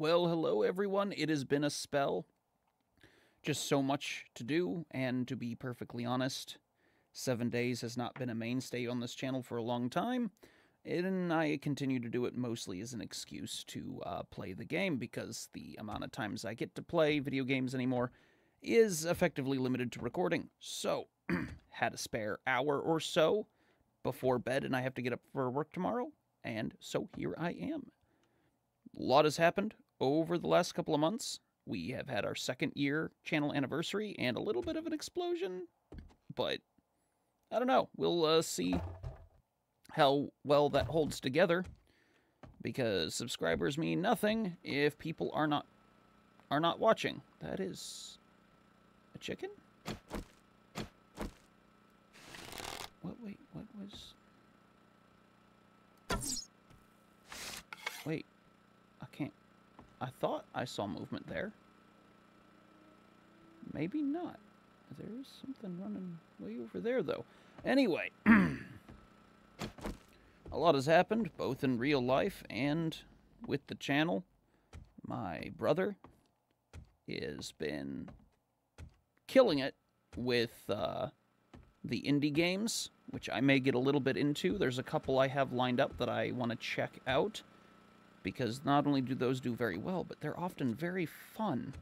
Well, hello everyone. It has been a spell. Just so much to do, and to be perfectly honest, seven days has not been a mainstay on this channel for a long time, and I continue to do it mostly as an excuse to uh, play the game because the amount of times I get to play video games anymore is effectively limited to recording. So, had a spare hour or so before bed, and I have to get up for work tomorrow, and so here I am. A lot has happened over the last couple of months. We have had our second year channel anniversary and a little bit of an explosion, but I don't know. We'll uh, see how well that holds together because subscribers mean nothing if people are not are not watching. That is a chicken? What wait, what was Wait. I can't I thought I saw movement there. Maybe not. There is something running way over there, though. Anyway, a lot has happened, both in real life and with the channel. My brother has been killing it with uh, the indie games, which I may get a little bit into. There's a couple I have lined up that I want to check out because not only do those do very well, but they're often very fun.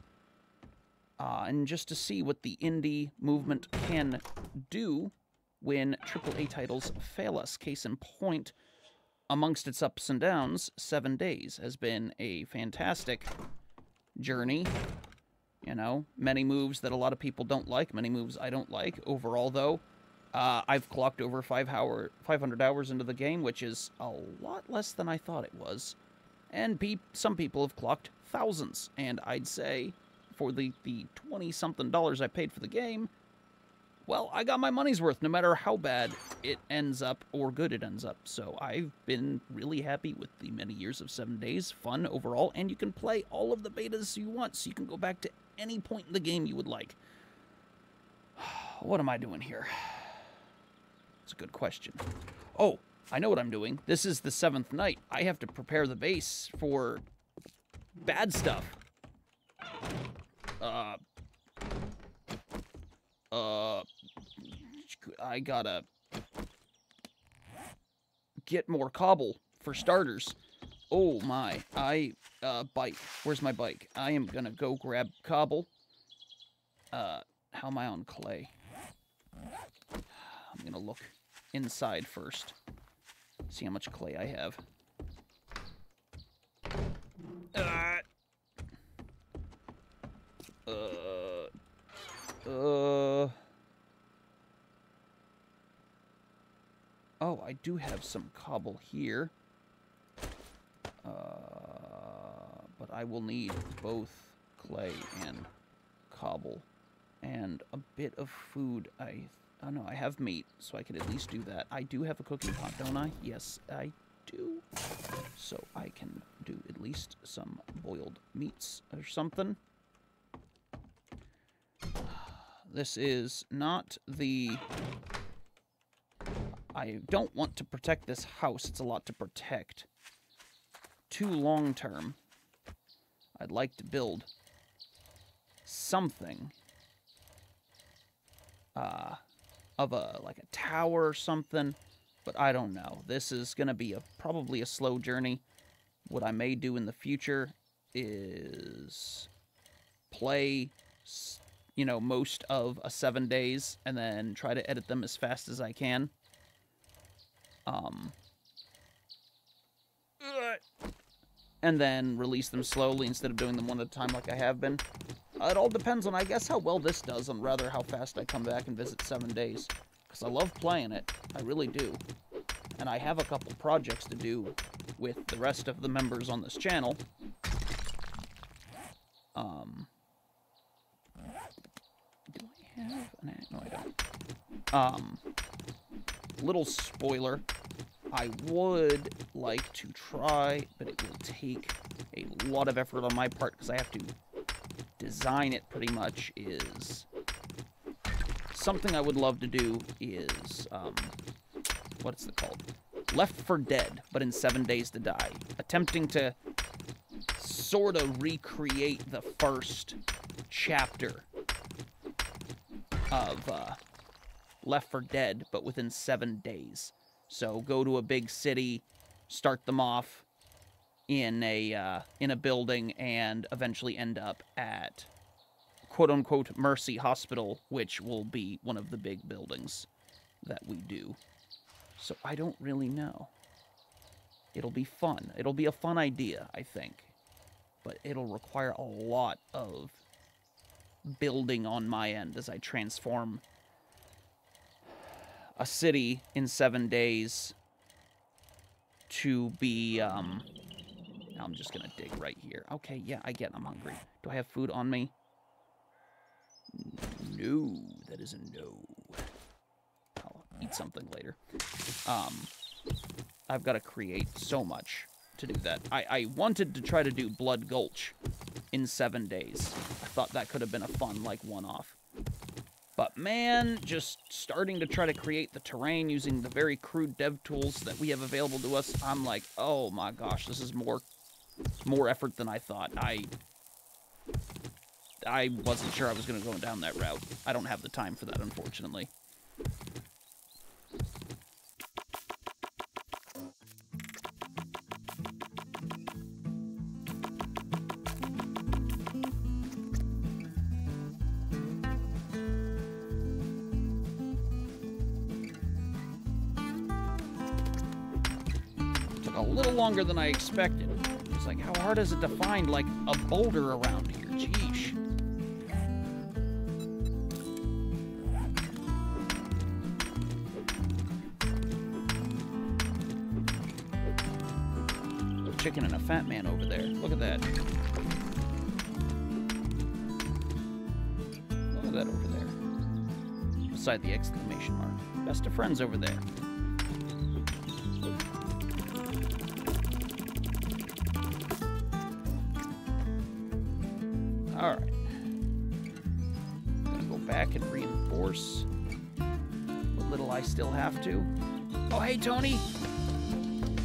Uh, and just to see what the indie movement can do when AAA titles fail us. Case in point, amongst its ups and downs, Seven Days has been a fantastic journey. You know, many moves that a lot of people don't like, many moves I don't like. Overall, though, uh, I've clocked over five hour, 500 hours into the game, which is a lot less than I thought it was and pe some people have clocked thousands. And I'd say for the the 20 something dollars I paid for the game, well, I got my money's worth no matter how bad it ends up or good it ends up. So I've been really happy with the many years of 7 days, fun overall, and you can play all of the betas you want, so you can go back to any point in the game you would like. What am I doing here? It's a good question. Oh, I know what I'm doing. This is the seventh night. I have to prepare the base for bad stuff. Uh. Uh. I gotta get more cobble for starters. Oh my. I, uh, bike. Where's my bike? I am gonna go grab cobble. Uh, how am I on clay? I'm gonna look inside first. See how much clay I have. Uh, uh, uh, oh, I do have some cobble here. Uh, but I will need both clay and cobble and a bit of food, I Oh no, I have meat, so I can at least do that. I do have a cooking pot, don't I? Yes, I do. So I can do at least some boiled meats or something. This is not the... I don't want to protect this house. It's a lot to protect. Too long term. I'd like to build something. Uh, of a like a tower or something, but I don't know. This is going to be a probably a slow journey. What I may do in the future is play you know most of a 7 days and then try to edit them as fast as I can. Um and then release them slowly instead of doing them one at a time like I have been. It all depends on, I guess, how well this does and rather how fast I come back and visit seven days. Because I love playing it. I really do. And I have a couple projects to do with the rest of the members on this channel. Um, do I have an... No, I don't. Um, little spoiler. I would like to try, but it will take a lot of effort on my part because I have to design it pretty much is something I would love to do is um, what's it called? Left 4 Dead, but in Seven Days to Die, attempting to sort of recreate the first chapter of uh, Left 4 Dead, but within seven days. So go to a big city, start them off in a uh, in a building, and eventually end up at quote unquote Mercy Hospital, which will be one of the big buildings that we do. So I don't really know. It'll be fun. It'll be a fun idea, I think. But it'll require a lot of building on my end as I transform a city in seven days to be, um, I'm just gonna dig right here. Okay, yeah, I get I'm hungry. Do I have food on me? No, that is a no. I'll eat something later. Um, I've got to create so much to do that. I, I wanted to try to do Blood Gulch in seven days. I thought that could have been a fun, like, one-off. But man, just starting to try to create the terrain using the very crude dev tools that we have available to us, I'm like, oh my gosh, this is more more effort than I thought. I I wasn't sure I was going to go down that route. I don't have the time for that, unfortunately. Took a little longer than I expected. How hard is it to find, like, a boulder around here? Jeesh. A chicken and a fat man over there. Look at that. Look at that over there. Beside the exclamation mark. Best of friends over there. Tony.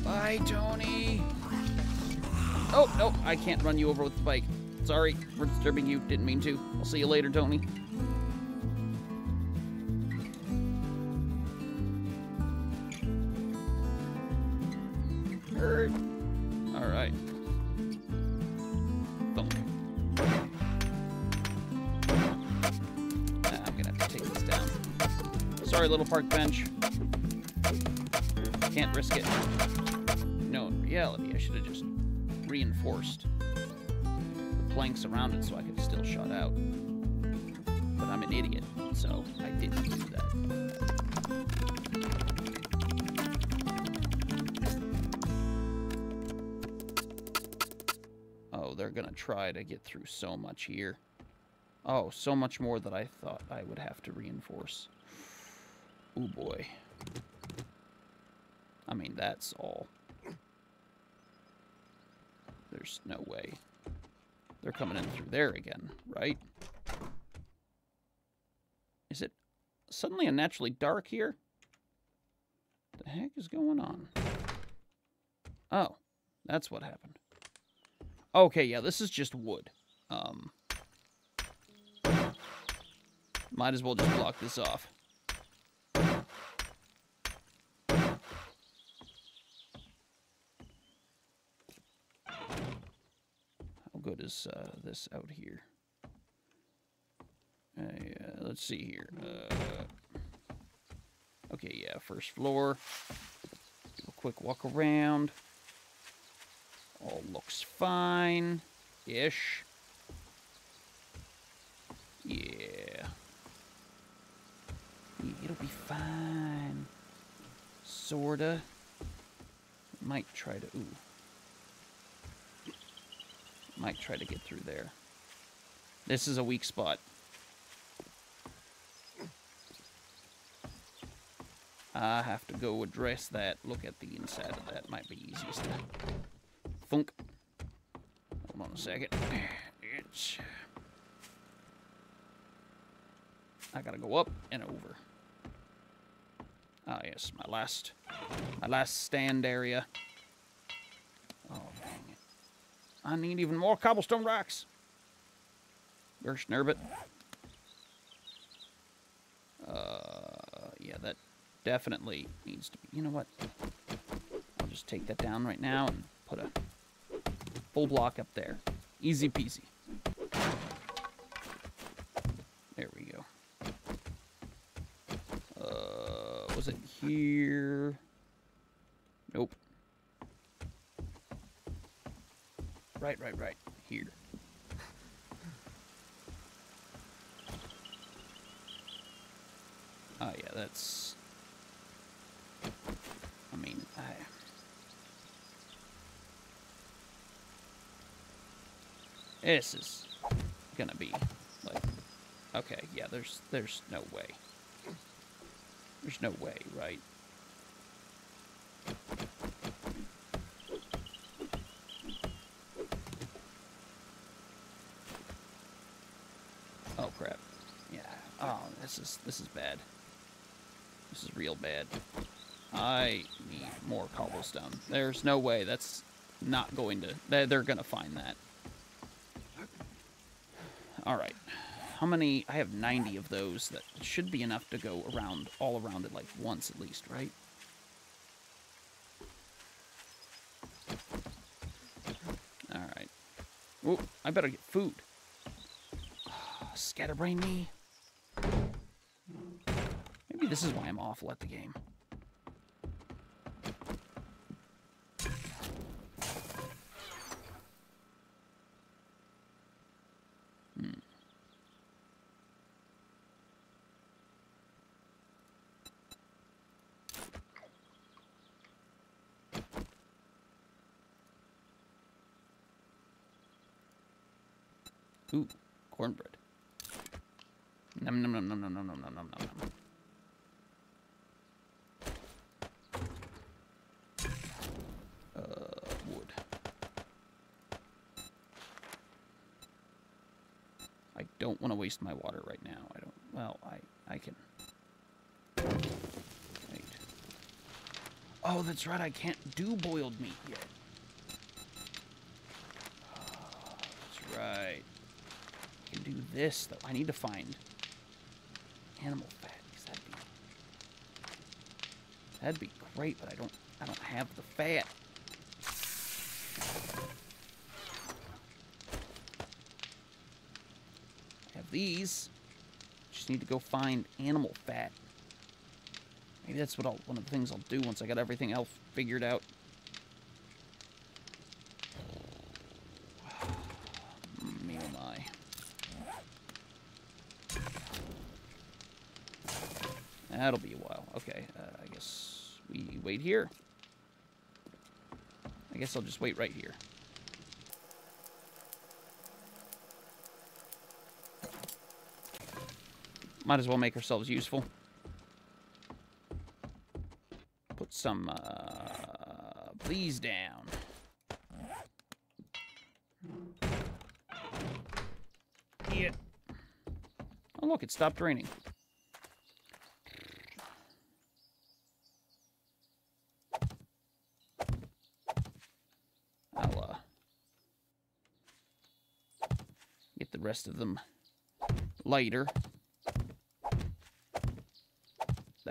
Bye, Tony. Oh, no, I can't run you over with the bike. Sorry for disturbing you. Didn't mean to. I'll see you later, Tony. Hurt. All right. Thunk. Ah, I'm gonna have to take this down. Sorry, little park bench. Can't risk it. No, in reality, I should have just reinforced the planks around it so I could still shut out. But I'm an idiot, so I didn't do that. Oh, they're gonna try to get through so much here. Oh, so much more that I thought I would have to reinforce. Oh boy. I mean, that's all. There's no way. They're coming in through there again, right? Is it suddenly unnaturally dark here? The heck is going on? Oh, that's what happened. Okay, yeah, this is just wood. Um, might as well just block this off. How good is uh, this out here? Uh, yeah, let's see here. Uh, okay, yeah, first floor. Do a quick walk around. All looks fine-ish. Yeah. Yeah, It'll be fine. Sorta. Might try to... Ooh. Might try to get through there. This is a weak spot. I have to go address that. Look at the inside of that. Might be easiest. Thunk. Hold on a second. It's... I gotta go up and over. Ah, yes, my last, my last stand area. I need even more cobblestone rocks. Where's Schnerbit? Uh, yeah, that definitely needs to be. You know what? I'll just take that down right now and put a full block up there. Easy peasy. There we go. Uh, was it here? Nope. Right, right, right. Here. Oh, yeah, that's... I mean, I... This is gonna be, like... Okay, yeah, there's, there's no way. There's no way, right? Oh crap. Yeah. Oh, this is bad. This is real bad. I need more cobblestone. There's no way that's not going to... They're, going to find that. Alright. How many... I have 90 of those. That should be enough to go around, all around it, like, once at least, right? Alright. Oh, I better get food. Scatterbrain me. This is why I'm awful at the game. Hmm. Ooh, cornbread. Num num num num num num num num num num. Uh, wood. I don't want to waste my water right now. I don't. Well, I I can. Wait. Oh, that's right. I can't do boiled meat yet. Oh, that's right. I can do this though. I need to find animal fat because that'd be that'd be great. But I don't. I don't have the fat. I have these. Just need to go find animal fat. Maybe that's what I'll, one of the things I'll do once I got everything else figured out. Me oh my. That'll be a while. Okay, uh, I guess we wait here. I guess I'll just wait right here. Might as well make ourselves useful. Put some, uh, these down. Yeah. Oh, look, it stopped raining. I'll, uh, get the rest of them later.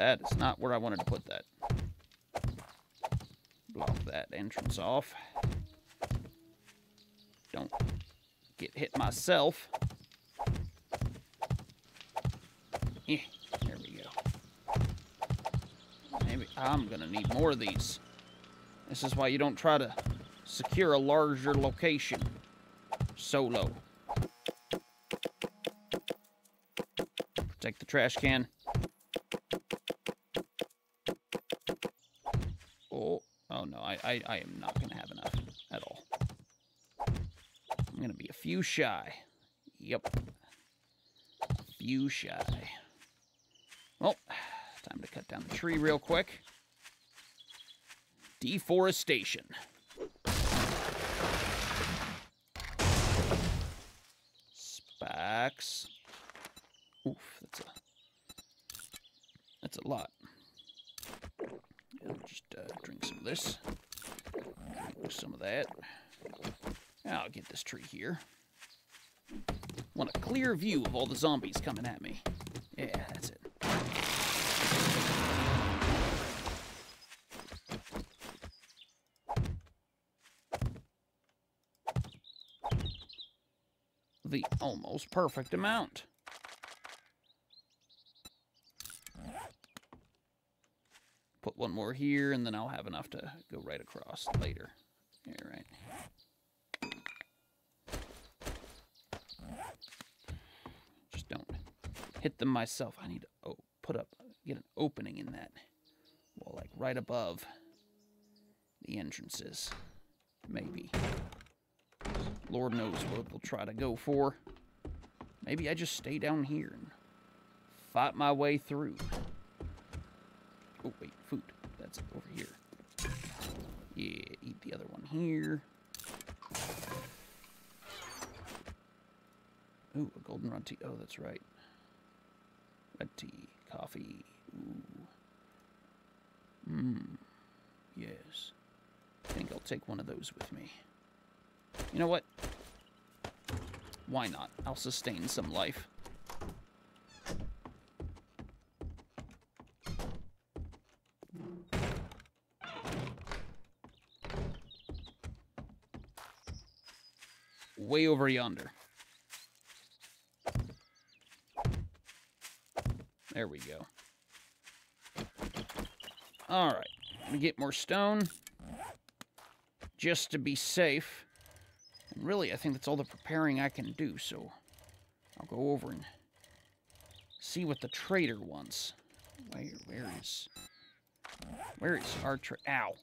That is not where I wanted to put that. Block that entrance off. Don't get hit myself. Yeah, there we go. Maybe I'm gonna need more of these. This is why you don't try to secure a larger location solo. Protect the trash can. Oh, oh no, I, I, am not gonna have enough at all. I'm gonna be a few shy. Yep. A few shy. Well, time to cut down the tree real quick. Deforestation. Spikes. Oof, that's a that's a lot. I'll just uh, drink some of this. Drink some of that. I'll get this tree here. Want a clear view of all the zombies coming at me. Yeah, that's it. The almost perfect amount. Put one more here, and then I'll have enough to go right across later. All right. Just don't hit them myself. I need to oh, put up, get an opening in that wall, like right above the entrances. Maybe. Lord knows what we'll try to go for. Maybe I just stay down here and fight my way through. Oh, wait, food. That's over here. Yeah, eat the other one here. Ooh, a goldenrod tea. Oh, that's right. Red tea, coffee. Ooh. Mmm. Yes. I think I'll take one of those with me. You know what? Why not? I'll sustain some life. Way over yonder. There we go. All right. Let me get more stone. Just to be safe. And really, I think that's all the preparing I can do, so I'll go over and see what the trader wants. Where, where is... Where is our tra- Ow.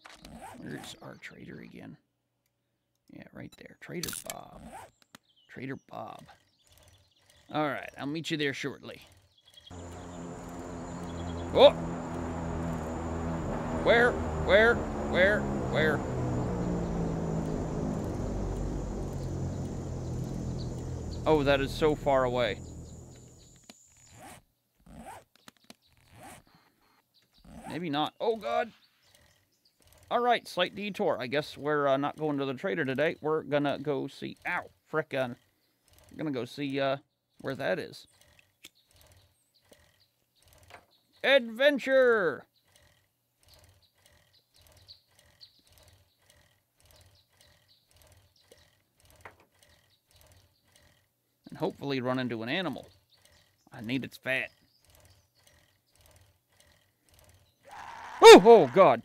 Where is our trader again? Yeah, right there. Trader Bob. Trader Bob. Alright, I'll meet you there shortly. Oh! Where? Where? Where? Where? Oh, that is so far away. Maybe not. Oh, God. All right, slight detour. I guess we're uh, not going to the trader today. We're gonna go see... Ow! Frickin'. We're gonna go see uh, where that is. Adventure! And hopefully run into an animal. I need its fat. Oh, oh, God.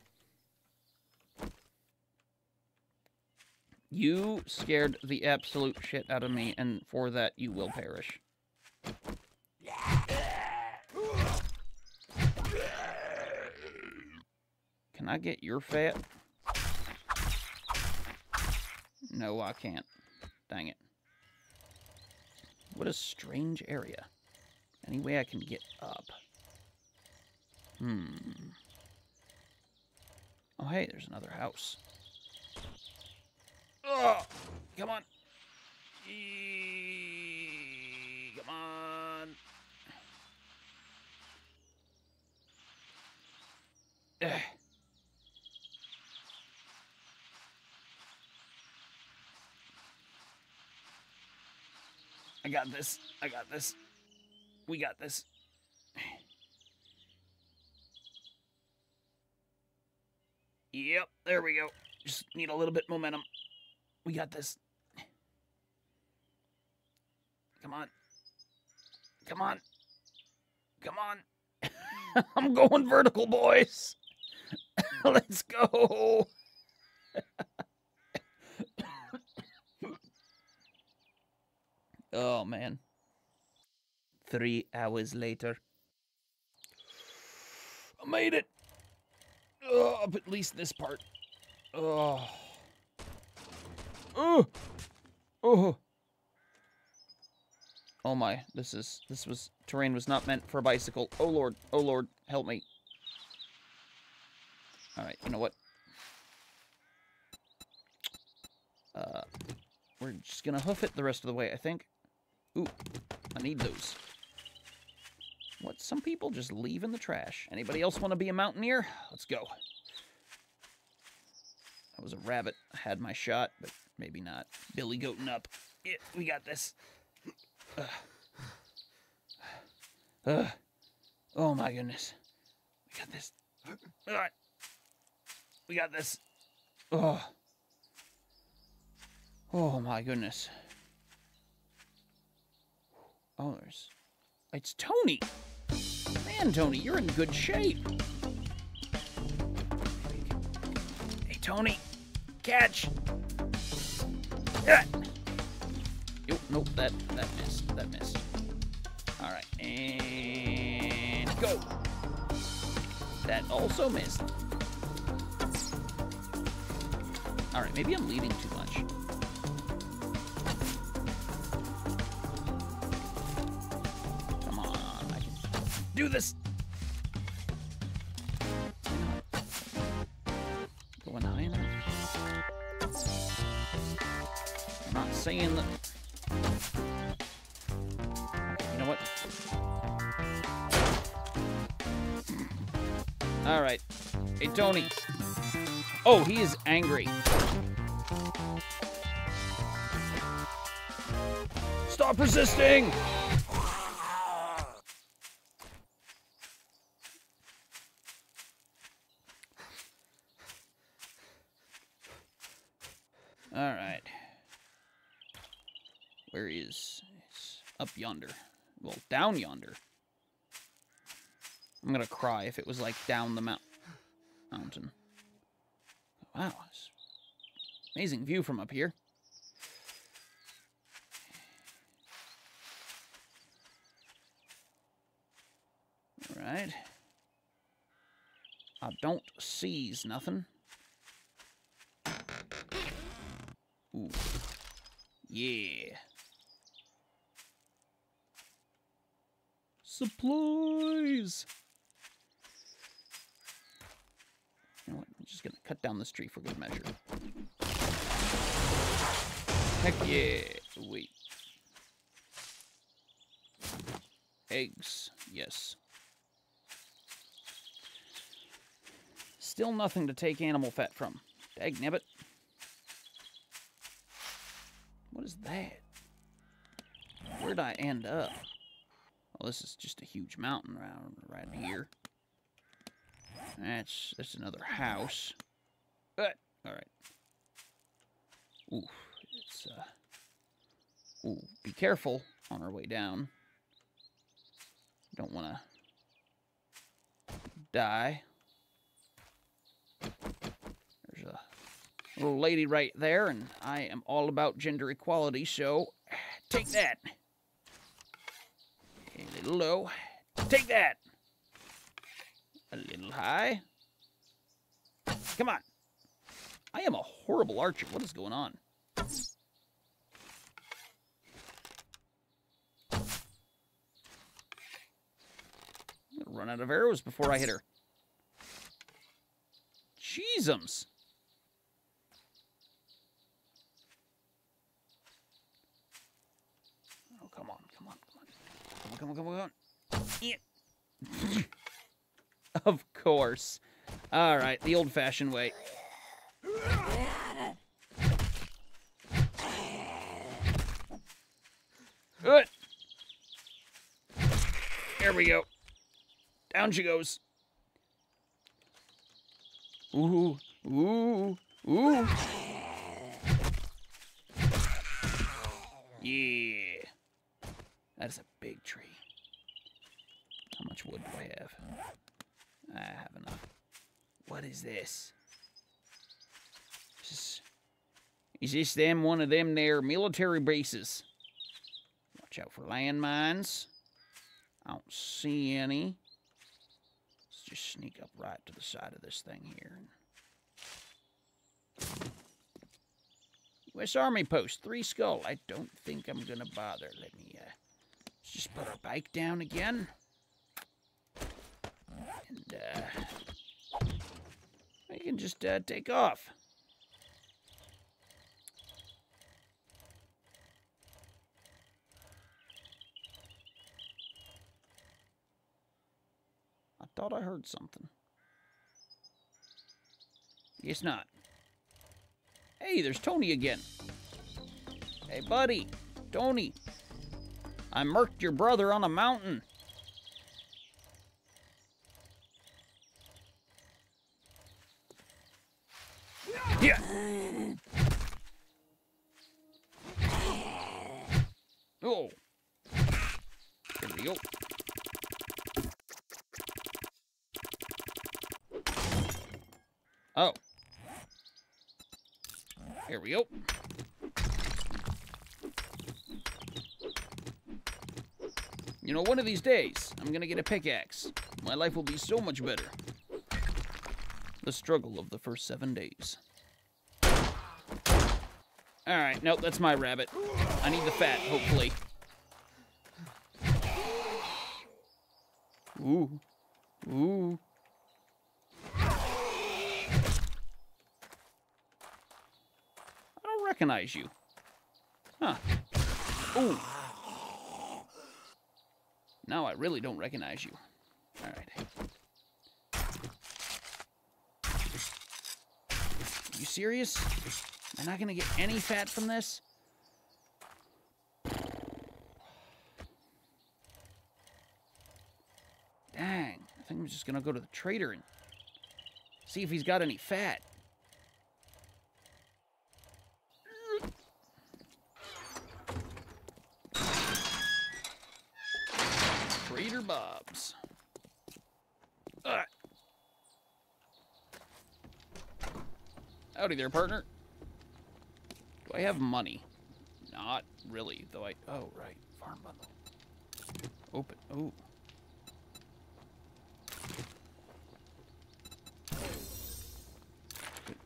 You scared the absolute shit out of me, and for that you will perish. Can I get your fat? No, I can't. Dang it. What a strange area. Any way I can get up? Hmm. Oh, hey, there's another house. Come on. Eee, come on. Ugh. I got this. I got this. We got this. Yep, there we go. Just need a little bit momentum. We got this. Come on. Come on. Come on. I'm going vertical, boys. Let's go. oh, man. Three hours later. I made it. Oh, up at least this part. Oh. Oh. Oh. Oh my, this is, this was, terrain was not meant for a bicycle. Oh lord, oh lord, help me. Alright, you know what? Uh, we're just gonna hoof it the rest of the way, I think. Ooh, I need those. What some people just leave in the trash. Anybody else want to be a mountaineer? Let's go. That was a rabbit. I had my shot, but maybe not. Billy goating up. Yeah, we got this. Ugh. Ugh. Oh my goodness. We got this. All right. We got this. Oh. Oh my goodness. Oh, there's. It's Tony. Man, Tony, you're in good shape. Hey, Tony. Catch. Ah. Nope, nope, that, that missed. That missed. All right, and go. That also missed. All right, maybe I'm leading too much. Come on, I can do this. Saying that. You know what? All right. Hey, Tony. Oh, he is angry. Stop resisting! All right. Where is up yonder? Well, down yonder. I'm gonna cry if it was like down the mount mountain. Wow, amazing view from up here. All right. I don't seize nothing. Ooh. Yeah. Supplies. You know what? I'm just gonna cut down this tree for good measure. Heck yeah! Wait. Eggs. Yes. Still nothing to take animal fat from. Dag nabbit. What is that? Where'd I end up? This is just a huge mountain around right here. That's that's another house. But all right. Ooh, it's uh. Ooh, be careful on our way down. Don't want to die. There's a little lady right there, and I am all about gender equality, so take that. Little low. Take that. A little high. Come on. I am a horrible archer. What is going on? Run out of arrows before I hit her. Jeezums. Oh, come on, come on, come on. Come on, come on, come on. Yeah. of course. All right, the old-fashioned way. Good. There we go. Down she goes. Ooh, ooh, ooh. Yeah. That is a big tree. How much wood do I have? I have enough. What is this? Is, is this them one of them there military bases? Watch out for landmines. I don't see any. Let's just sneak up right to the side of this thing here. U.S. Army Post, Three Skull. I don't think I'm gonna bother. Let me uh, just put our bike down again. And uh, I can just uh, take off. I thought I heard something. Guess not. Hey, there's Tony again. Hey, buddy. Tony. I murked your brother on a mountain. Yeah. Oh. Here we go. Oh. Here we go. You know, one of these days, I'm gonna get a pickaxe. My life will be so much better. The struggle of the first seven days. Alright, nope, that's my rabbit. I need the fat, hopefully. Ooh. Ooh. I don't recognize you. Huh. Ooh. Now I really don't recognize you. Alright. You serious? Am I not gonna get any fat from this? Dang. I think I'm just gonna go to the trader and see if he's got any fat. Trader Bob's. Ugh. Howdy there, partner. Do I have money? Not really, though I... Oh, right. Farm bundle. Open. Oh.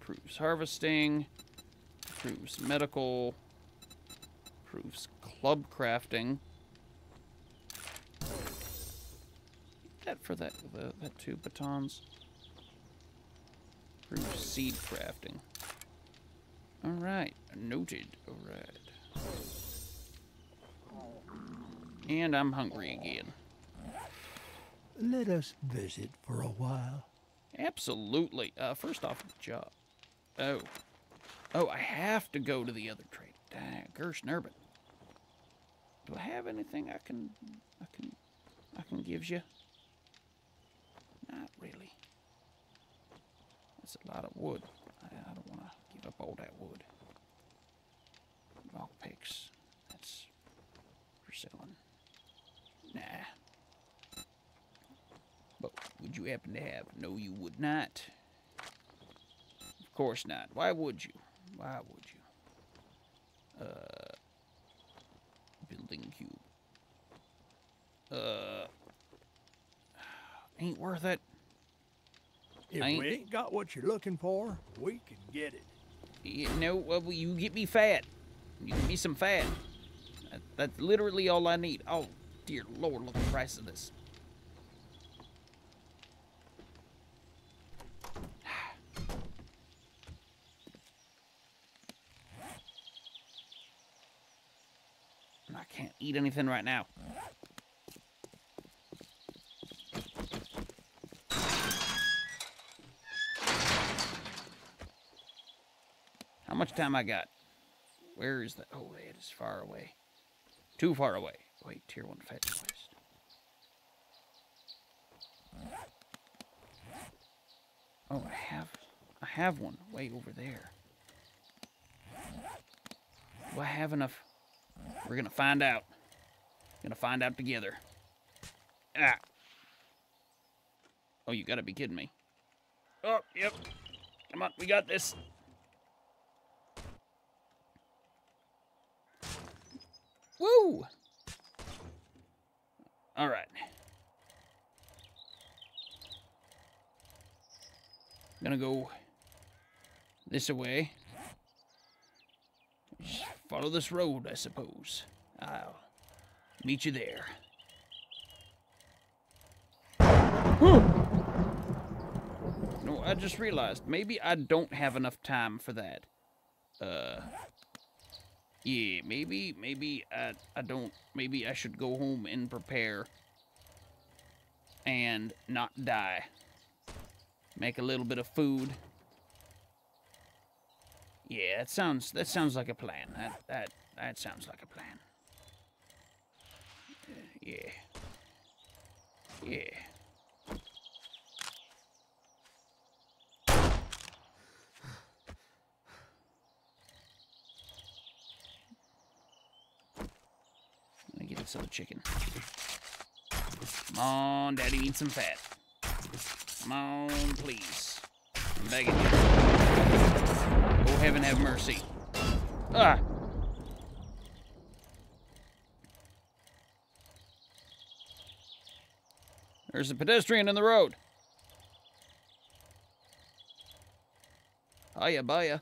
Proves harvesting. Proves medical. Proves club crafting. That for that, the, that two batons. Proves seed crafting. Alright, noted. Alright. And I'm hungry again. Let us visit for a while. Absolutely. Uh, first off, the job. Oh. Oh, I have to go to the other trade. Dang, Gersh Nurbin. Do I have anything I can, I can, I can give you? Not really. That's a lot of wood. I, I don't want to give up all that wood. Log picks. That's for selling. Nah. But would you happen to have? No, you would not. Of course not. Why would you? Why would you? Uh, building cube. Uh, ain't worth it. If ain't- we ain't got what you're looking for, we can get it. You know, you get me fat. You give me some fat. That, that's literally all I need. Oh, dear Lord, look at the price of this. I can't eat anything right now. How much time I got? Where is that? Oh, it is far away. Too far away. Wait, tier one fetch quest. Oh, I have, I have one way over there. Do I have enough? We're gonna find out. Gonna find out together. Ah. Oh, you gotta be kidding me. Oh, yep. Come on, we got this. Woo! All right. Gonna go this way. Just follow this road, I suppose. I'll meet you there. No, I just realized maybe I don't have enough time for that. Uh, yeah, maybe, maybe I, I don't, maybe I should go home and prepare and not die. Make a little bit of food. Yeah, that sounds that sounds like a plan. That that that sounds like a plan. Yeah. Yeah. Let me get this other chicken. Come on, Daddy needs some fat. Come on, please. I'm begging you. Oh, heaven have mercy. Ah! There's a pedestrian in the road. Hiya, baya.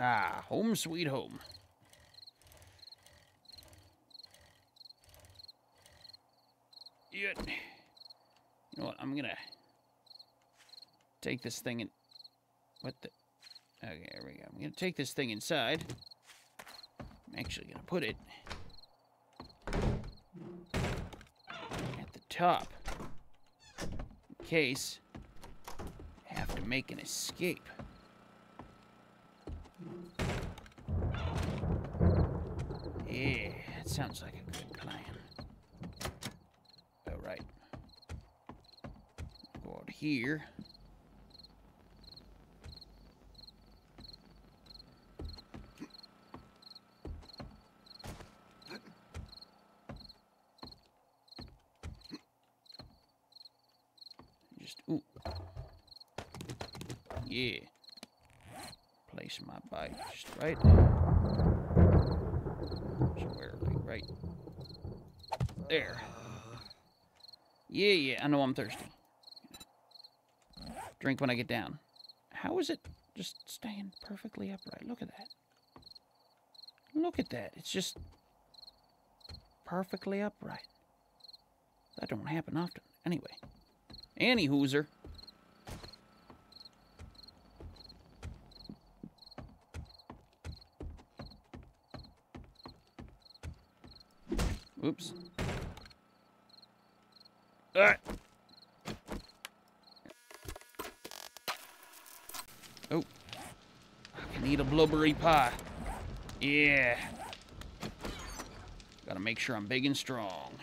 Ah, home sweet home. You know what? I'm gonna take this thing and what the? Okay, there we go. I'm gonna take this thing inside. I'm actually gonna put it at the top in case I have to make an escape. Sounds like a good plan. All right. Go out here. Just ooh. Yeah. Place my bike just right Somewhere like right there. Yeah, yeah, I know I'm thirsty. Drink when I get down. How is it just staying perfectly upright? Look at that. Look at that. It's just perfectly upright. That don't happen often. Anyway. Annie Hooser. Oops. Ah. Oh. Eat a blueberry pie. Yeah. Gotta make sure I'm big and strong.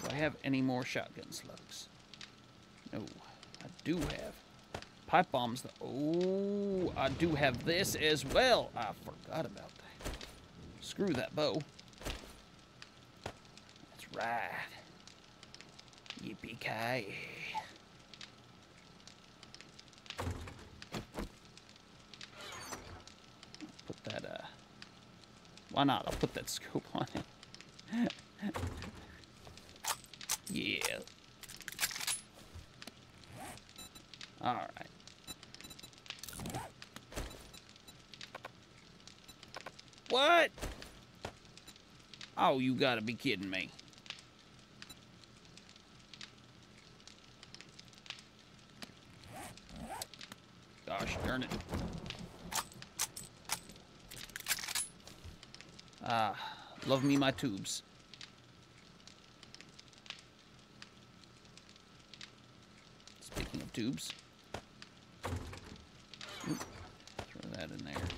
Do I have any more shotgun slugs? No, I do have pipe bombs. Oh, I do have this as well. I forgot about that. Screw that bow. That's right. Yippee-ki-yay. Put that, uh... Why not? I'll put that scope on it. Yeah. All right. What? Oh, you gotta be kidding me. Gosh darn it. Ah, love me my tubes. Speaking of tubes. Oop, throw that in there.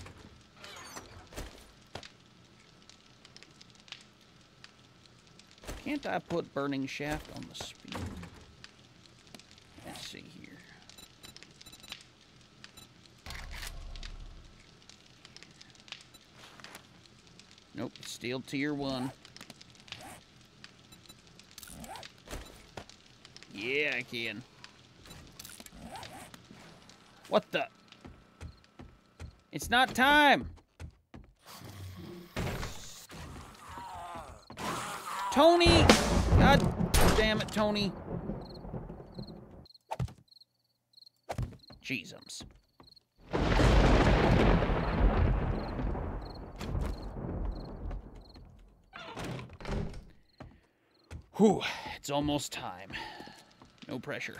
Can't I put burning shaft on the speed? Let's see here. Nope, still tier one. Yeah, I can. What the? It's not time. Tony! God damn it, Tony. Jeezums. Whew, it's almost time. No pressure.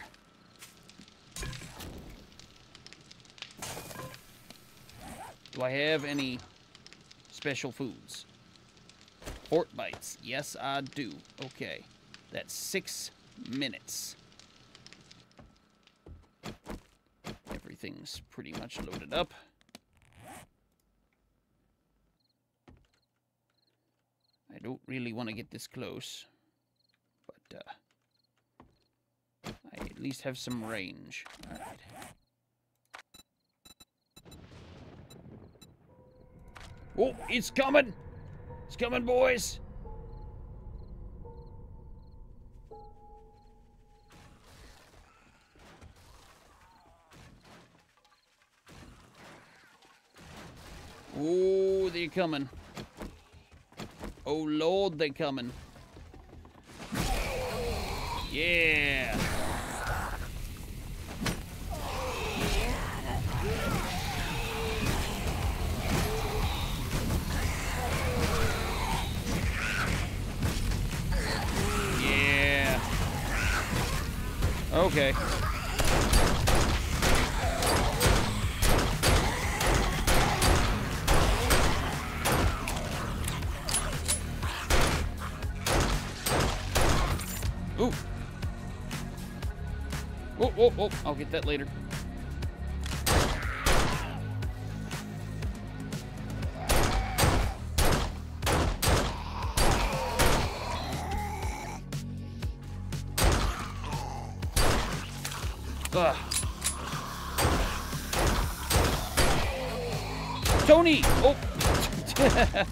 Do I have any special foods? Fort bites. Yes, I do. Okay. That's six minutes. Everything's pretty much loaded up. I don't really want to get this close, but uh, I at least have some range. All right. Oh, it's coming! It's coming, boys! Oh, they're coming. Oh, Lord, they're coming. Yeah. Yeah. Okay. Ooh. Whoa, whoa, whoa. I'll get that later. Tony! Oh!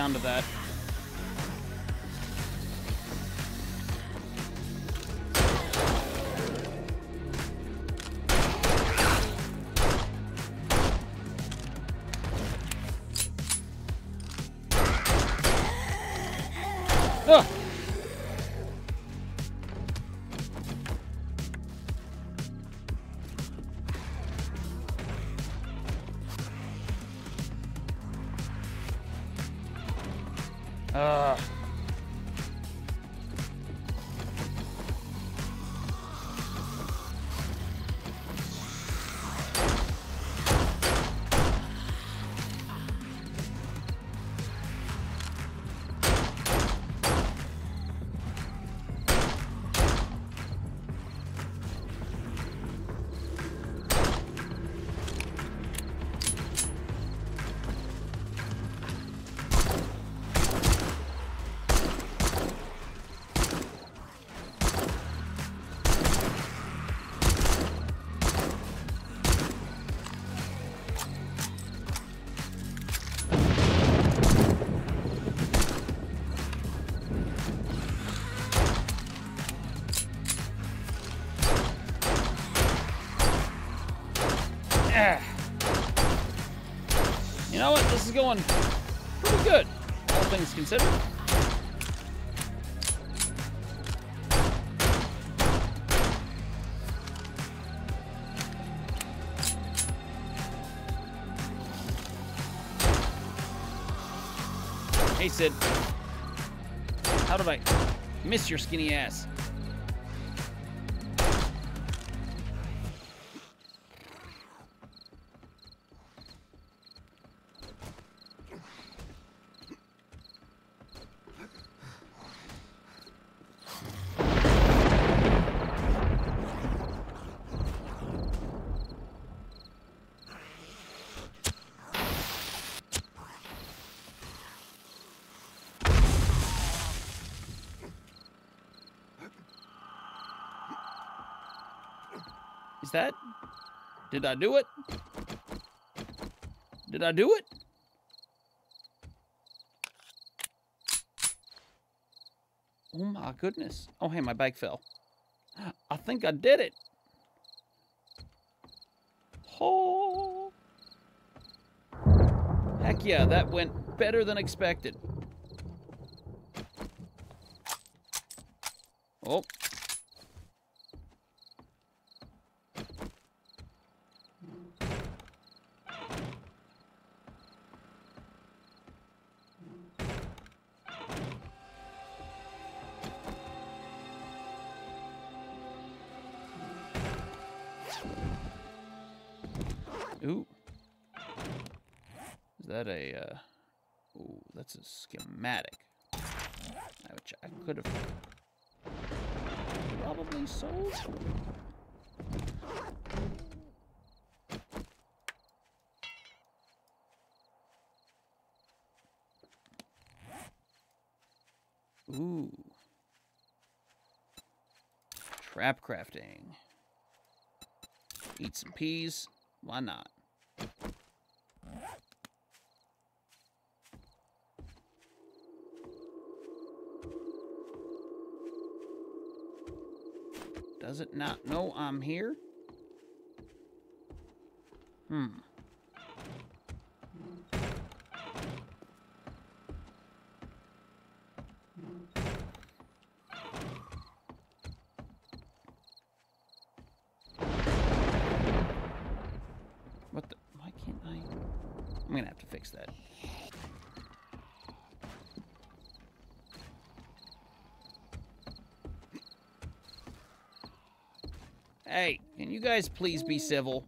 Sound of that. Is going pretty good, all things considered. Hey, Sid. How did I miss your skinny ass? That... Did I do it? Did I do it? Oh my goodness. Oh, hey, my bike fell. I think I did it. Oh. Heck yeah, that went better than expected. Oh. That a, uh... Ooh, that's a schematic. Which I could have probably sold. Ooh. Trap crafting. Eat some peas. Why not? Does it not know I'm here? Hmm. What the? Why can't I? I'm gonna have to fix that. Hey, can you guys please be civil?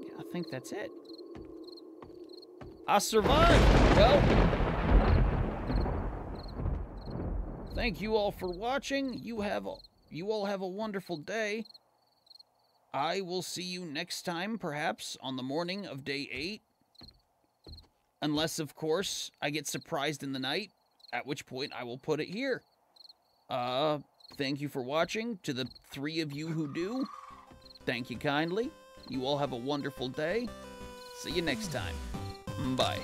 Yeah, I think that's it. I survived! Well, thank you all for watching. You have a, you all have a wonderful day. I will see you next time, perhaps on the morning of day 8. Unless, of course, I get surprised in the night, at which point I will put it here. Uh, thank you for watching. To the three of you who do, thank you kindly. You all have a wonderful day. See you next time. Bye.